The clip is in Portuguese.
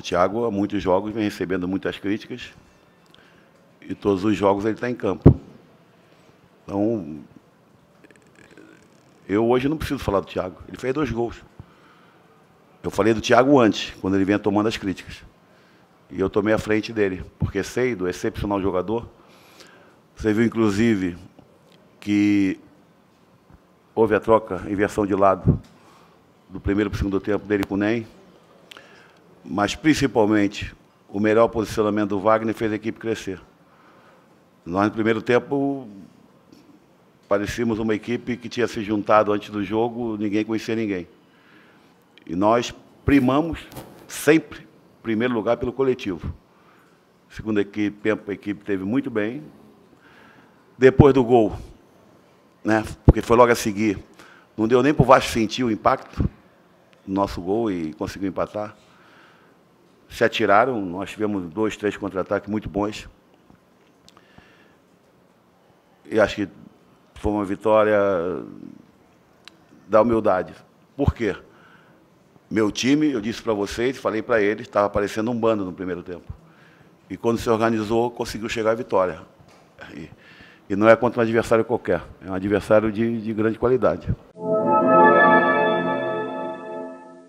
O Thiago, há muitos jogos, vem recebendo muitas críticas e todos os jogos ele está em campo. Então, eu hoje não preciso falar do Thiago. Ele fez dois gols. Eu falei do Thiago antes, quando ele vinha tomando as críticas. E eu tomei a frente dele, porque sei do excepcional jogador. Você viu, inclusive, que houve a troca, inversão de lado, do primeiro para o segundo tempo dele com o Ney. Mas, principalmente, o melhor posicionamento do Wagner fez a equipe crescer. Nós, no primeiro tempo, parecíamos uma equipe que tinha se juntado antes do jogo, ninguém conhecia ninguém. E nós primamos sempre, em primeiro lugar, pelo coletivo. Segunda equipe, a equipe teve muito bem. Depois do gol, né, porque foi logo a seguir, não deu nem para o Vasco sentir o impacto do nosso gol e conseguiu empatar. Se atiraram, nós tivemos dois, três contra-ataques muito bons. E acho que foi uma vitória da humildade. Por quê? Meu time, eu disse para vocês, falei para eles, estava parecendo um bando no primeiro tempo. E quando se organizou, conseguiu chegar à vitória. E, e não é contra um adversário qualquer, é um adversário de, de grande qualidade.